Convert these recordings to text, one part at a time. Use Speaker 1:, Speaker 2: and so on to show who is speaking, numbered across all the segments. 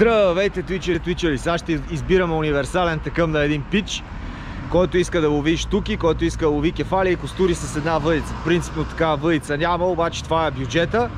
Speaker 1: Здравейте, твичери, твичери! Сега ще избираме универсален такъм на един пич, който иска да лови штуки, който иска да лови кефали и костури с една въдица. Принципно такава въдица няма, обаче това е бюджета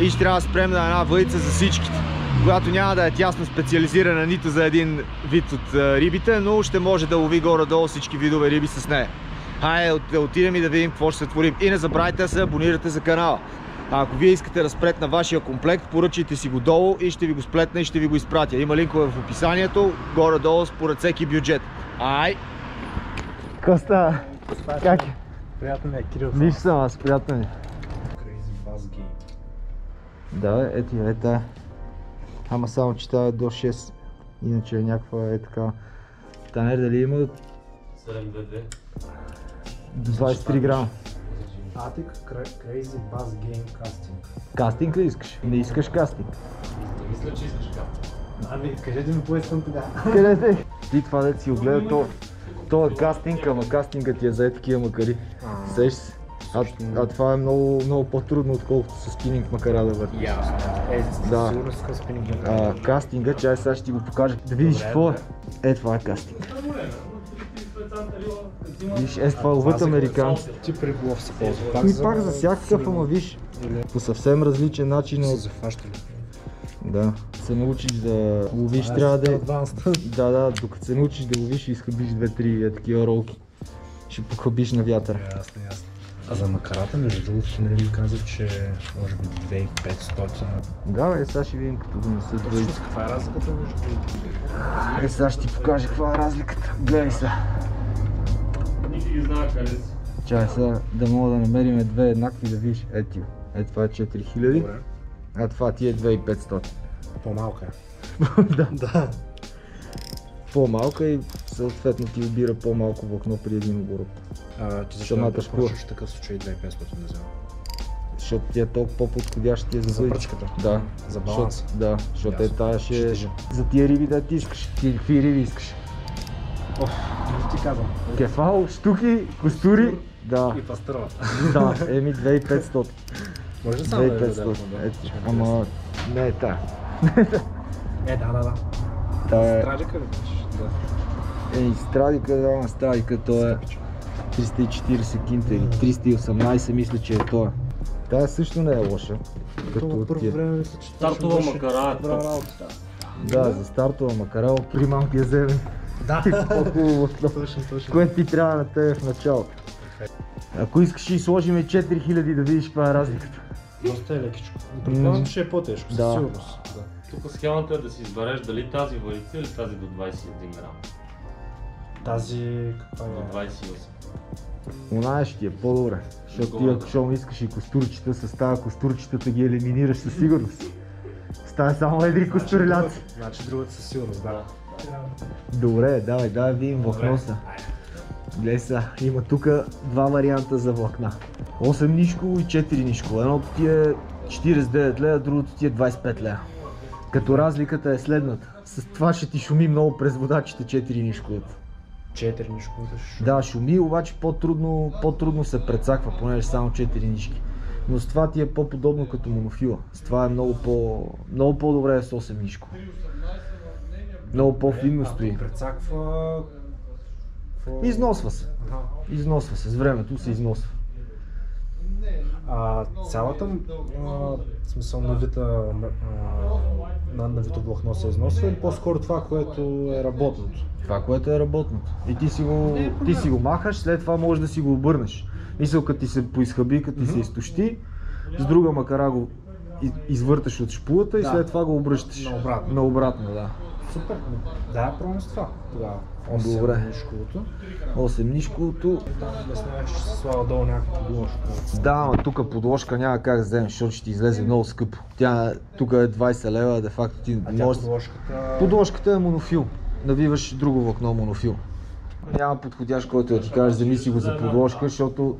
Speaker 1: и ще трябва да спрем на една въдица за всичките, която няма да е тясно специализирана нито за един вид от рибите, но ще може да лови горе-долу всички видове риби с нея. Хайде отидем и да видим какво ще се творим. И не забравяйте да се абонирате за канала. А ако вие искате да спретна вашия комплект, поръчайте си го долу и ще ви го сплетна и ще ви го изпратя. Има линкове в описанието, горе-долу според всеки бюджет. Ай! Коста, как е?
Speaker 2: Приятно ми е, Кирил.
Speaker 1: Виж съм аз, приятно ми.
Speaker 2: Crazy Buzz Game.
Speaker 1: Да, бе, ети, е тая. Ама само че тая е до 6. Иначе е някаква е така. Танер дали има
Speaker 3: 722.
Speaker 1: 23 грама?
Speaker 2: Attic Crazy Buzz Game Casting.
Speaker 1: Кастинг ли искаш? Не искаш кастинг.
Speaker 3: Не мисля, че искаш капа.
Speaker 2: Ами, кажете ми, кое съм тогава.
Speaker 1: Къде? Ти това да си го гледа, то, то е кастинг, ама кастингът ти е за такива макари. Сеш се? А, а това е много, много по-трудно, отколкото с спининг макара да върти.
Speaker 2: Ясно. Е,
Speaker 1: Да.
Speaker 2: сигурно с спининг
Speaker 1: А, кастинга, чай сега ще ти го покажа. Да видиш какво е. Е, това е кастинг. Виж, е това ловът американци.
Speaker 2: Ти при се ползва.
Speaker 1: Ми пак за всякакъв, ама виж, по съвсем различен начин
Speaker 2: Се
Speaker 1: от...
Speaker 2: ли?
Speaker 1: Да, се научиш да ловиш, трябва да... Да, да, докато се научиш да ловиш и изхъбиш две-три е, такива ролки. Ще похъбиш на вятъра.
Speaker 2: Ясно, ясно. А за макарата, между другото, нали ми каза, че може би 2500.
Speaker 1: Да, бе, сега ще видим като го несат двоите.
Speaker 2: Всъщност, каква е разликата между
Speaker 1: Е, сега ще ти покажа каква е разликата. Гледай сега.
Speaker 3: Никой ги знае къде си.
Speaker 1: Чай сега да мога да намерим две еднакви да видиш. Е, ти. Е, това е 4000,
Speaker 2: Добре.
Speaker 1: а това ти е 2500.
Speaker 2: По-малка е.
Speaker 1: да.
Speaker 2: Да.
Speaker 1: По-малка и съответно ти обира по-малко влакно при един оборот.
Speaker 2: А, ти защо
Speaker 1: Самата
Speaker 2: да в такъв случай 2500 да взема?
Speaker 1: Защото ти е толкова по-подходящ ти е за
Speaker 2: За пръчката.
Speaker 1: Да.
Speaker 2: За баланс.
Speaker 1: Защото- Да, защото е тая ще... За тия риби да ти искаш. Ти какви риби искаш?
Speaker 2: Не ти казвам.
Speaker 1: Кефал, штуки, костури. Да,
Speaker 2: И пастърва.
Speaker 1: да, еми 2500.
Speaker 2: Може да само да я
Speaker 1: 2500.
Speaker 2: дадем,
Speaker 1: Ето,
Speaker 2: да.
Speaker 1: ама не е та.
Speaker 2: Е, да, да, да.
Speaker 1: Та е,
Speaker 2: Страдика ли беше? Да.
Speaker 1: е страдика, да, страдика, то е 340 кинта или 318 мисля, че е това. Тая също не е лоша. Като
Speaker 2: първо време мисля, че
Speaker 3: Стартова макара е.
Speaker 1: Да, за стартова макарал при малкия земен.
Speaker 2: Да.
Speaker 1: По-хубаво.
Speaker 2: Точно, точно.
Speaker 1: Което ти трябва на тебе в началото. Ако искаш ще сложим 4000 да видиш каква е разликата.
Speaker 2: Доста е лекичко. Предполагам, че ще е по-тежко, със
Speaker 1: Да.
Speaker 2: сигурност.
Speaker 3: Тук схемата е да си избереш дали тази валица или тази до 21 грама.
Speaker 2: Тази каква
Speaker 3: До
Speaker 2: е?
Speaker 3: 28.
Speaker 1: Она ще ти е по-добре. Защото ти ако щом искаш и костурчета, с тази костурчетата ги елиминираш със сигурност. Става само едри костурляци.
Speaker 2: Значи другата със сигурност, да.
Speaker 1: Добре, давай, давай видим влакноса. Гледай сега, има тук два варианта за влакна. 8 нишково и 4 нишково. Едното ти е 49 лея, другото ти е 25 лея. Като разликата е следната. С това ще ти шуми много през водачите 4 нишковото.
Speaker 2: Четири нищо.
Speaker 1: Да, шуми, обаче по-трудно, по-трудно се прецаква, понеже само 4 нишки. Но с това ти е по-подобно като монофила. С това е много, по, много по-добре с 8 нишко. Много по-финно стои.
Speaker 2: Прецаква...
Speaker 1: Износва се. Износва се. С времето се износва.
Speaker 2: А цялата а, смисъл на вита на, на вито се износва или по-скоро това, което е работното?
Speaker 1: Това, което е работното. И ти си го, ти си го махаш, след това можеш да си го обърнеш. Мисъл, като ти се поизхъби, като ти се изтощи, с друга макара го извърташ от шпулата и
Speaker 2: Да.
Speaker 1: след това го обръщаш.
Speaker 2: Наобратно.
Speaker 1: Наобратно, да.
Speaker 2: Супер. Да, пробвам с това. Тогава. Осем
Speaker 1: Добре.
Speaker 2: нишковото.
Speaker 1: 8 нишковото.
Speaker 2: Да знаеш, че се слава долу някакво подложка.
Speaker 1: Да, ама тук подложка няма как да вземеш, защото ще ти излезе много скъпо. Тя тук е 20 лева, де факто ти
Speaker 2: А тя
Speaker 1: можеш...
Speaker 2: подложката...
Speaker 1: Подложката е монофил. Навиваш друго влакно монофил. Няма подходящ, който да ти кажеш, вземи си го за подложка, защото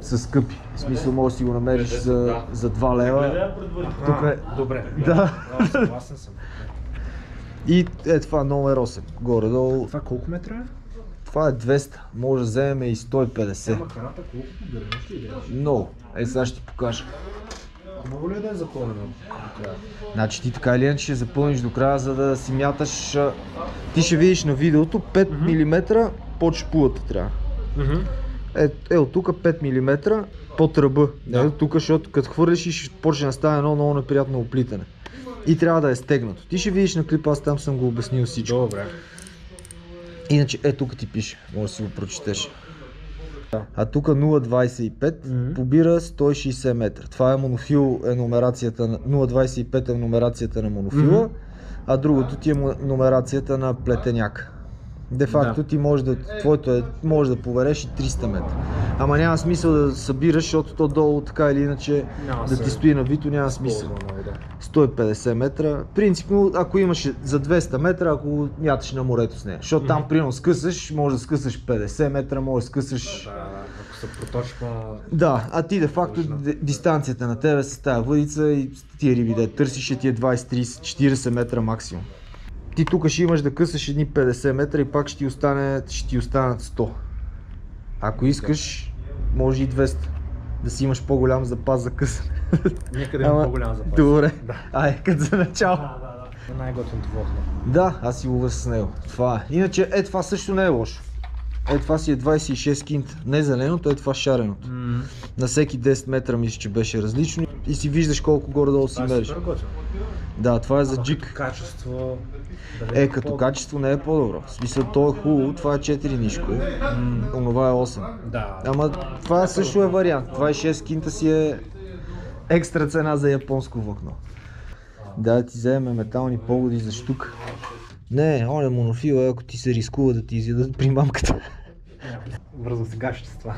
Speaker 1: са скъпи. В смисъл, можеш да си го намериш за, за 2 лева. Тук е...
Speaker 2: Добре.
Speaker 1: Да.
Speaker 2: Да, съгласен съм.
Speaker 1: И е това номер 8. Горе-долу.
Speaker 2: Това колко метра е?
Speaker 1: Това е 200. Може да вземем и 150.
Speaker 2: Макарата колко поддържаш ли идея?
Speaker 1: Много. Е, сега ще ти покажа.
Speaker 2: Хубаво ли е да е запълнено?
Speaker 1: Значи ти така или иначе ще запълниш до края, за да си мяташ... Ти ще видиш на видеото 5 мм под шпулата трябва. Е, е от тук 5 мм под ръба.
Speaker 2: Да.
Speaker 1: Е, тук, защото като хвърлиш и ще почне да стане едно много неприятно оплитане. И трябва да е стегнато. Ти ще видиш на клипа, аз там съм го обяснил всичко.
Speaker 2: Добре.
Speaker 1: Иначе, е тук ти пише, може да си го прочетеш. А тук 0,25
Speaker 2: Мгм.
Speaker 1: побира 160 метра. Това е монофил, е номерацията на 0,25 е номерацията на монофила, а другото ти е номерацията на плетеняк. Де факто
Speaker 2: Да.
Speaker 1: ти може да, твоето е, може да побереш и 300 метра. Ама няма смисъл да събираш, защото то долу така или иначе
Speaker 2: Няма
Speaker 1: да
Speaker 2: се-
Speaker 1: ти стои на вито, няма смисъл.
Speaker 2: Ползва много, да.
Speaker 1: 150 метра. Принципно, ако имаш за 200 метра, ако мяташ на морето с нея. Защото там, примерно, скъсаш, може да скъсаш 50 метра, може да скъсаш...
Speaker 2: Да, ако се проточва...
Speaker 1: Да, а ти де факто дистанцията на тебе с тази въдица и тия риби да търсиш ще ти е 20, 30, 40 метра максимум. Ти тук ще имаш да късаш едни 50 метра и пак ще ти, остане, ще ти останат 100. Ако искаш, може и 200. Да си имаш по-голям запас за късане.
Speaker 2: Някъде има по-голям запас.
Speaker 1: Добре.
Speaker 2: Да.
Speaker 1: Ай, като за начало.
Speaker 2: Да, да, да. Най-готиното влохно.
Speaker 1: Да, аз си лова с него. Това е. Иначе, е това също не е лошо. Е това си е 26 кинта. Не зеленото, е това шареното. На всеки 10 метра мисля, че беше различно и си виждаш колко горе-долу си
Speaker 2: е
Speaker 1: мериш. Да, това е за джик.
Speaker 2: като Качество...
Speaker 1: Е, като
Speaker 2: по-
Speaker 1: качество не е по-добро. В смисъл, то е хубаво, това е 4 нишко. Онова е 8.
Speaker 2: Да.
Speaker 1: Ама това също е вариант. 26 кинта си е екстра цена за японско влакно. Да, ти вземе метални погоди за штука. Не, он е монофил, е, ако ти се рискува да ти изядат при мамката.
Speaker 2: Вързва се гащества.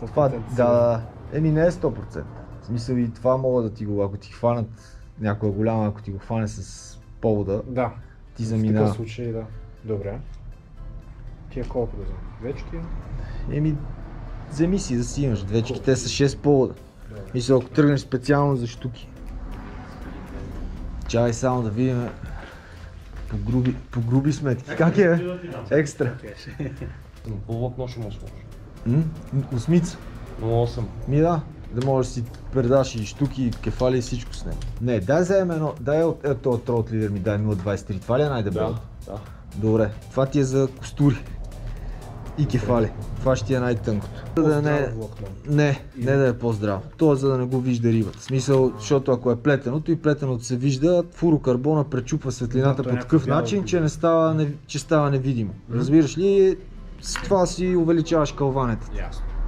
Speaker 1: Това, да. Еми не е 100%. В смисъл и това мога да ти го, ако ти хванат някоя голяма, ако ти го хване с повода,
Speaker 2: Да.
Speaker 1: ти
Speaker 2: В
Speaker 1: заминава.
Speaker 2: такъв случай, да. Добре. Тия колко да взема? Вечки?
Speaker 1: Еми, вземи си да си имаш двечки, те са 6 повода. Мисля, ако тръгнеш специално за штуки. Чай само да видим по груби, по груби сметки. Как е? бе? Екстра.
Speaker 3: Но по-влакно ще му сложи.
Speaker 1: Осмица.
Speaker 3: 0,8.
Speaker 1: Ми да, да можеш да си предаш и штуки, и кефали и всичко с него. Не, дай вземем едно, дай от от Трот лидер ми дай 0.23, това ли е най-дебелото?
Speaker 3: Да.
Speaker 1: Добре, това ти е за костури и кефали. Това ще ти е най-тънкото. Да не,
Speaker 2: По-здраво
Speaker 1: не, не да е по-здрав. То е за да не го вижда рибата. В смисъл, защото ако е плетеното и плетеното се вижда, фурокарбона пречупва светлината
Speaker 2: Да, е
Speaker 1: по такъв начин,
Speaker 2: видно.
Speaker 1: че, не става, не, че става невидимо. Разбираш ли? С това си увеличаваш.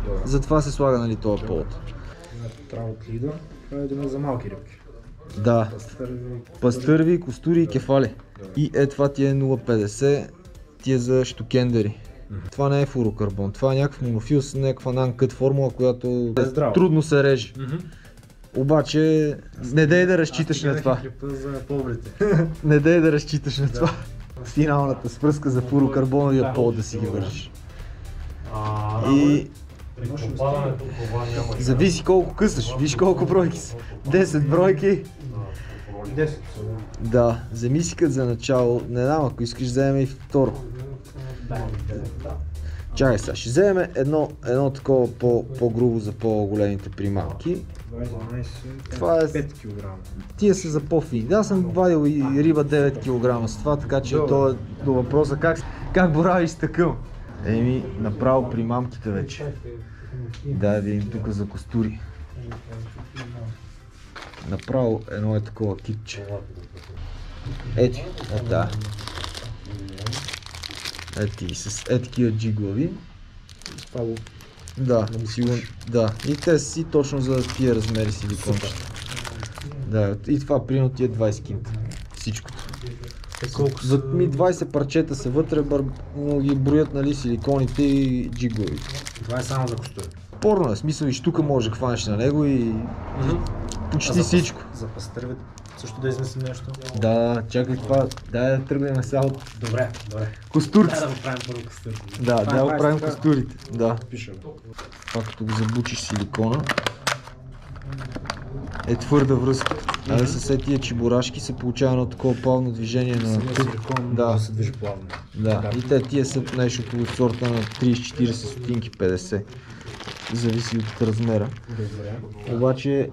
Speaker 2: Добре.
Speaker 1: Затова се слага нали, този повод.
Speaker 2: Траут лидер. Това е един за малки рибки.
Speaker 1: Да,
Speaker 2: Пастърви.
Speaker 1: пастърви, костури и кефали. И е това ти е 0,50, ти е за штукендери. Това не е фурокарбон, това е някакъв монофил с някаква нанкът формула, която
Speaker 2: Е здраво.
Speaker 1: трудно се реже.
Speaker 2: Мгм.
Speaker 1: Обаче не дей да разчиташ
Speaker 2: Аз
Speaker 1: на това.
Speaker 2: за.
Speaker 1: Не дей да разчиташ на това. Финалната свръзка за фурокарбоновия
Speaker 2: Да.
Speaker 1: пол да си ги вържиш. И
Speaker 3: при попадането това няма.
Speaker 1: зависи колко късаш, виж колко бройки са. 10 бройки.
Speaker 2: 10 са.
Speaker 1: Да, вземи си като за начало, не знам, ако искаш вземе и второ. Чакай сега, ще вземем едно, едно такова по, по-грубо за по-големите примамки.
Speaker 2: 12,
Speaker 1: Това е-
Speaker 2: 5 кг.
Speaker 1: Тия са за по-фини. Аз съм вадил и риба 9 кг с това, така че то е до въпроса как, как боравиш с такъв. Еми, направо при мамките вече. Да, да видим тук за костури. Направо едно е такова китче. Ето, е да. Ето и с е такива джиглави. Да, сигурно. Да, и те си точно за тия размери силикончета. Да, и това примерно ти е 20 кинта. Всичкото.
Speaker 2: Колко са?
Speaker 1: За ми 20 парчета са вътре, бър... но ги броят нали силиконите и джигловите.
Speaker 2: Това е само за костюм.
Speaker 1: Порно е, смисъл и штука може да хванеш на него и почти всичко.
Speaker 2: За пастърви също да измислим нещо.
Speaker 1: Да, чакай това, дай да тръгнем сега от
Speaker 2: Добре, добре.
Speaker 1: костурци.
Speaker 2: Да го правим първо костюм.
Speaker 1: Да,
Speaker 2: Това
Speaker 1: да
Speaker 2: е
Speaker 1: го правим
Speaker 2: 20
Speaker 1: костурите. Да,
Speaker 2: Пишем.
Speaker 1: това като го забучиш силикона е твърда връзка. А да се се тия чебурашки се получава едно такова плавно движение на
Speaker 2: Самия силикон
Speaker 1: Да.
Speaker 2: да се движи плавно.
Speaker 1: Да, и те тия са нещо от сорта на 30-40 стотинки 50. Зависи от размера.
Speaker 2: Добре.
Speaker 1: Обаче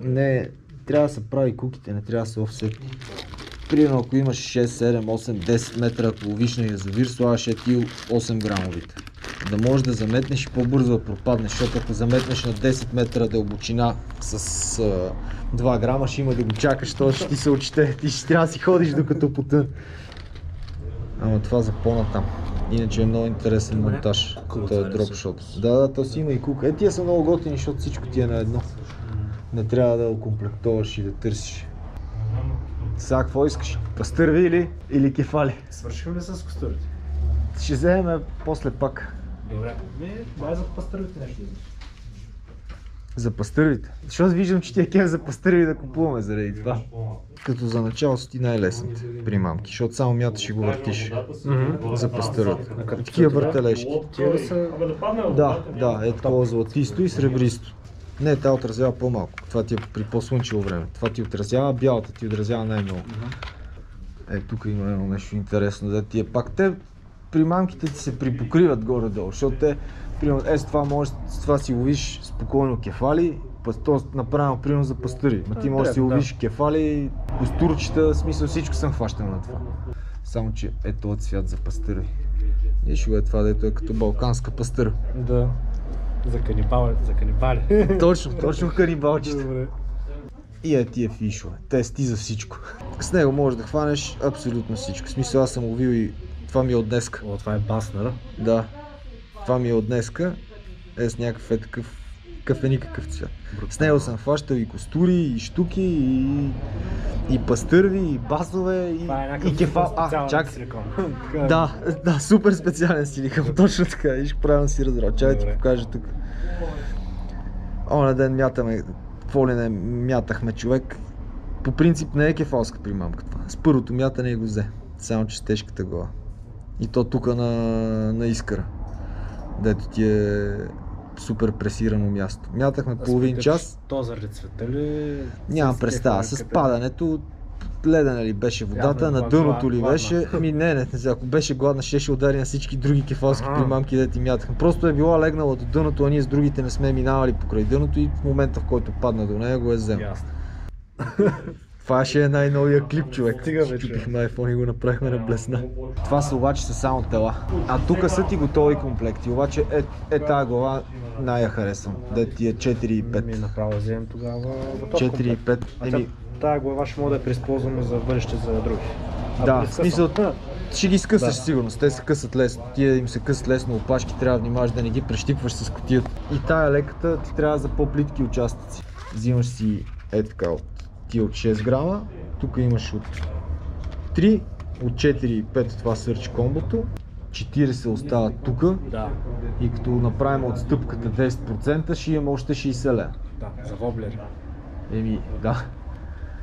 Speaker 1: Не, трябва да се прави куките, не трябва да се офсет. Примерно ако имаш 6, 7, 8, 10 метра, ако ловиш на язовир, слагаш е ти 8 грамовите. Да можеш да заметнеш и по-бързо да пропаднеш, защото ако заметнеш на 10 метра дълбочина с а, 2 грама, ще има да го чакаш, то ще ти се очете, ти ще трябва да си ходиш докато потън. Ама това за по-натам. Иначе е много интересен монтаж. Това е дропшот. Да, да, то си има и кука. Е, тия са много готини, защото всичко ти е на едно. Не трябва да окомплектоваш и да търсиш. Сега какво искаш? Пастърви или, или кефали?
Speaker 2: Свършихме ли с костурите?
Speaker 1: Ще вземем после пак.
Speaker 2: Добре. Ми, дай за пастървите нещо
Speaker 1: За пастървите. Защото виждам, че ти е кеф за пастърви да купуваме заради това. Като за начало са ти най-лесните примамки, защото само мяташ и го въртиш за пастървите. Такива въртележки.
Speaker 2: Тия са...
Speaker 1: Да, да, е такова златисто и сребристо. Не, тя отразява по-малко. Това ти е при по-слънчево време. Това ти отразява, бялата ти отразява най-много. Е, тук има едно нещо интересно, да ти е пак те примамките ти се припокриват горе-долу, защото те, примерно, е с това можеш, с това си ловиш спокойно кефали, то направено примерно за пастъри. Ма ти можеш да си
Speaker 2: трябва, да.
Speaker 1: ловиш кефали, костурчета, смисъл всичко съм хващал на това. Само, че е този цвят за пастъри. Виж го е това, дето е като балканска пастъра.
Speaker 2: Да. За канибали. За канибали.
Speaker 1: Точно, точно канибалчета.
Speaker 2: Добре.
Speaker 1: И е тия фишове. Те сти за всичко. С него можеш да хванеш абсолютно всичко. В смисъл аз съм ловил и това ми е от днеска.
Speaker 2: О, това е баснара.
Speaker 1: Да. Това ми е от днеска. Е с някакъв е такъв какъв е никакъв цвят. С него съм хващал и костури, и штуки, и, и пастърви, и басове, и,
Speaker 2: е
Speaker 1: и кефал. А,
Speaker 2: силикон.
Speaker 1: Да, да, супер специален силикон, точно така. Виж, правилно си разбрал. Чай да ти покажа тук. Оня ден мятаме, какво ли не мятахме човек. По принцип не е кефалска примамка това. С първото мятане го взе. Само че с тежката глава. И то тук на, на искъра. Дето ти е супер пресирано място. Мятахме половин час.
Speaker 2: То заради цвета ли?
Speaker 1: Нямам представа. С падането, ледена ли беше водата,
Speaker 2: Явно е
Speaker 1: на
Speaker 2: била
Speaker 1: дъното ли
Speaker 2: гладна.
Speaker 1: беше. Ми не, не, не, ако беше гладна, ще ще удари на всички други кефалски
Speaker 2: Ага.
Speaker 1: примамки, да ти мятаха. Просто е била легнала до дъното, а ние с другите не сме минавали покрай дъното и в момента, в който падна до нея, го е взел.
Speaker 2: Ясно.
Speaker 1: Това ще е най-новия клип, човек.
Speaker 2: Стига,
Speaker 1: iPhone и го направихме на блесна. Това са обаче са само тела. А тук са ти готови комплекти. Обаче е, е тази глава най-я харесвам. Де ти е 4 и
Speaker 2: Ми
Speaker 1: 5.
Speaker 2: направо да вземем тогава готов
Speaker 1: 4 и
Speaker 2: комплект.
Speaker 1: 5.
Speaker 2: А
Speaker 1: Еми,
Speaker 2: тая глава ще мога да я преизползваме за бъдеще за други. Ако
Speaker 1: Да, в смисъл, ще ги скъсаш
Speaker 2: Да.
Speaker 1: сигурно. Те се късат лесно. Тия им се късат лесно опашки, трябва да внимаваш да не ги прещипваш с котията. И тая леката ти трябва за по-плитки участъци. Взимаш си е така ти от 6 грама, тук имаш от 3, от 4 и 5 това сърч комбото, 40 остават тук
Speaker 2: Да,
Speaker 1: и като направим отстъпката 10% ще имаме още 60 лева.
Speaker 2: да, за воблери.
Speaker 1: Еми, да.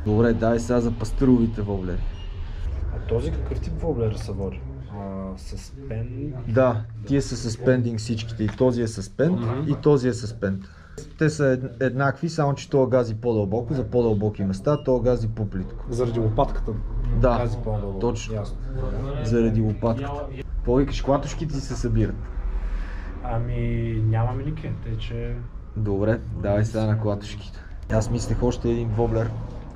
Speaker 1: Добре, дай сега за пастъровите воблери.
Speaker 2: А този какъв тип воблери се води? А, с пен...
Speaker 1: Да, тия са суспендинг всичките. И този е суспенд, и този е суспенд. Те са ед- еднакви, само че това гази по-дълбоко, за по-дълбоки места, то гази по-плитко.
Speaker 2: Заради лопатката.
Speaker 1: Да,
Speaker 2: Тази по-надолу.
Speaker 1: точно.
Speaker 2: Ясно.
Speaker 1: Заради лопатката. Какво викаш, клатушките си се събират?
Speaker 2: Ами нямаме никъде, тъй че...
Speaker 1: Добре, давай сега на клатушките. Аз мислех още един воблер,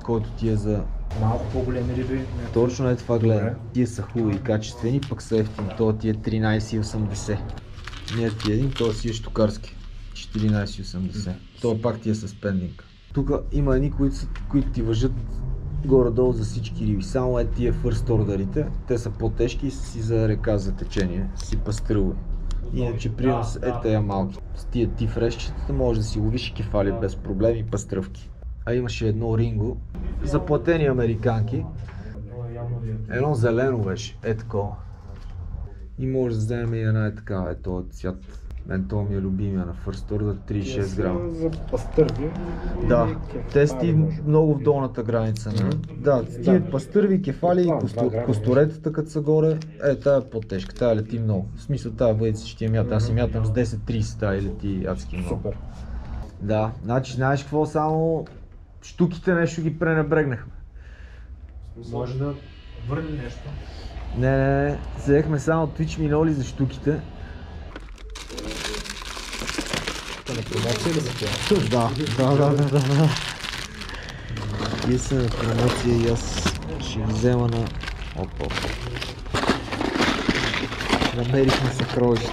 Speaker 1: който ти е за...
Speaker 2: Малко по-големи риби.
Speaker 1: Точно е това гледам.
Speaker 2: Добре.
Speaker 1: Тия са хубави и качествени, пък са ефтини. Това ти е 13,80. Не ти е един, това си е штукарски. 14,80. Това пак ти е суспендинг. Тук има едни, които, са, които ти въжат горе-долу за всички риби. Само е тия first ордерите, те са по-тежки и си за река за течение, си пастрилови. Иначе примерно с е тая малки. С тия ти фрешчетата може да си ловиш кефали без проблеми и пастръвки. А имаше едно ринго, заплатени американки, Едно зелено беше, е такова. И може да вземем и една е такава, е този цвят. Мен това ми е любимия на First Order,
Speaker 2: Тия
Speaker 1: 36
Speaker 2: са
Speaker 1: грама.
Speaker 2: За пастърви.
Speaker 1: Да, те сти много в долната граница на... Да, тия пастърви, кефали и косто... косторетата като са горе, е тая е по-тежка, тая лети много. В смисъл тая въйца ще я мята, аз си мятам с 10-30, тая лети адски много.
Speaker 2: Супер.
Speaker 1: Да, значи знаеш какво само штуките нещо ги пренебрегнахме.
Speaker 2: Може да върне нещо.
Speaker 1: Не, не, не, взехме само Twitch миноли за штуките.
Speaker 2: Та на промоция ли за това?
Speaker 1: Да, да, да, да, да. Тие са на промоция и аз ще взема на... Опа, опа. Намерихме съкровище.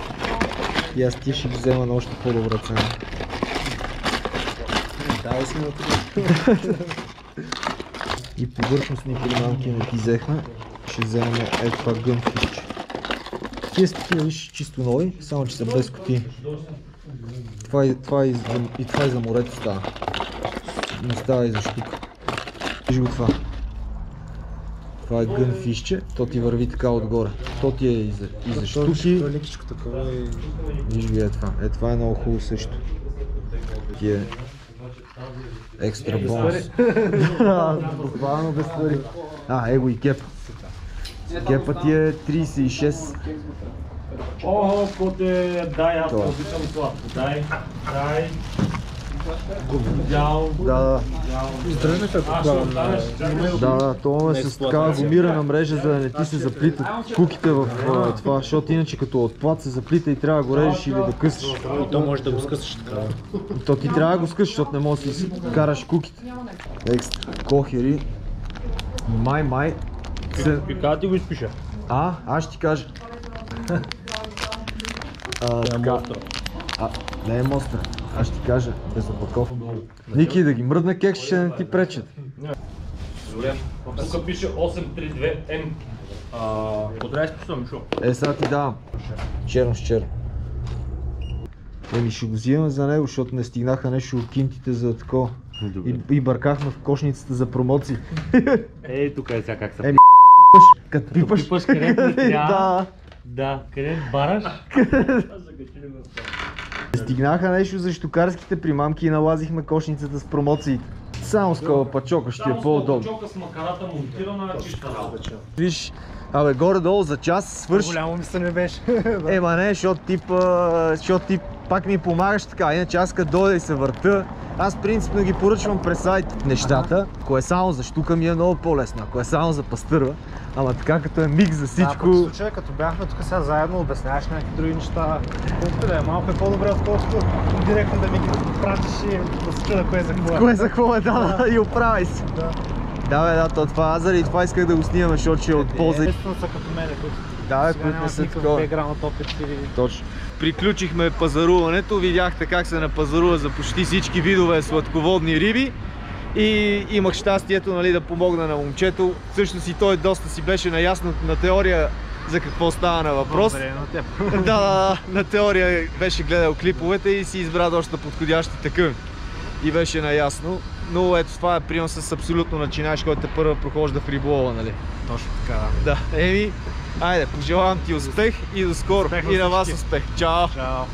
Speaker 1: И аз тия ще ги взема на още по-добра цена.
Speaker 2: Дай си на.
Speaker 1: И повърхностни примамки не ги взехме. Ще вземем е това гънфишче. Тия са такива виж чисто нови, само че са без кутии. Това, и, това, и, за, и това и за морето става. Не става и за штука. Виж го това. Това е гънфишче, то ти върви така отгоре. То ти е и за, и за штуки.
Speaker 2: Това е лекичко такова и...
Speaker 1: Виж ги е това. Е това е много хубаво също. Ти е екстра бонус. Буквално без пари. А, его и кепа. Кепа ти е 36.
Speaker 3: О, коте, дай, аз
Speaker 1: Това.
Speaker 3: обичам сладко. Дай, дай. Дял.
Speaker 1: Да, да.
Speaker 2: Издръжнете
Speaker 3: А, ще
Speaker 2: тогава.
Speaker 1: Да, да, то е с такава гумирана мрежа, за да не ти се заплитат куките в а, това, защото иначе като отплат се заплита и трябва да го режеш или да късаш.
Speaker 2: И то може да го скъсаш така.
Speaker 1: То ти трябва да го скъсаш, защото не можеш да си караш куките. Екстра. Кохери. Май, май. Се-
Speaker 3: И ти го изпиша?
Speaker 1: А, аз ще ти кажа. А, така. А, не е мостър. Аз ще ти кажа, без опаковка. Ники, да ги мръдна кекс, ще не ти пречат.
Speaker 3: Добре. Тук пише 832М. Подрай списал, Мишо.
Speaker 1: Е, сега ти давам. Черно с черно. Еми ще го взимам за него, защото не стигнаха нещо от кинтите за такова. И, и бъркахме в кошницата за промоции.
Speaker 3: Ей, тук е сега как се
Speaker 1: Еми, пипаш, като пипаш.
Speaker 3: пипаш където не трябва.
Speaker 1: да.
Speaker 3: Да, къде бараш?
Speaker 1: Стигнаха нещо за штукарските примамки и налазихме кошницата с промоциите. Само с кълъпачока ще е по-удобно.
Speaker 3: Чока с макарата монтирана, чиста работа.
Speaker 1: Виж, абе горе-долу за час свърши.
Speaker 2: Голямо ми се не беше.
Speaker 1: Ема не, защото ти, па- защото ти пак ми помагаш така, иначе аз като дойда и се върта, аз принципно ги поръчвам през сайт нещата, ако е само за штука ми е много по-лесно, ако е само за пастърва, ама така като е миг за
Speaker 2: Всичко... в случая, като бяхме тук сега заедно, обясняваш някакви други неща. Колкото да е, малко е по-добре, отколкото директно да ми ги пратиш и да се чуда кое е за какво. е.
Speaker 1: кое за какво е, да, да, и оправай се.
Speaker 2: Да.
Speaker 1: Да, бе, да, то това аз заради това исках да го снимаме, защото ще е от полза.
Speaker 2: Естествено са като мене, които
Speaker 1: Да, бе, които не
Speaker 2: нямат
Speaker 1: са
Speaker 2: никакъв
Speaker 1: такова.
Speaker 2: бекграунд опит или...
Speaker 1: Точно. Приключихме пазаруването, видяхте как се напазарува за почти всички видове сладководни риби. И имах щастието нали, да помогна на момчето. Всъщност и той доста си беше наясно на теория за какво става на въпрос.
Speaker 2: Благодаря на теб.
Speaker 1: да, да, да, на теория беше гледал клиповете и си избра доста подходящи такъв. И беше наясно. Но ето това е прием с абсолютно начинаеш, който те първа прохожда в риболова, нали?
Speaker 2: Точно така, да.
Speaker 1: Да, еми, айде, пожелавам ти успех и до скоро.
Speaker 2: Успех
Speaker 1: и на вас успех. Чао!
Speaker 2: Чао.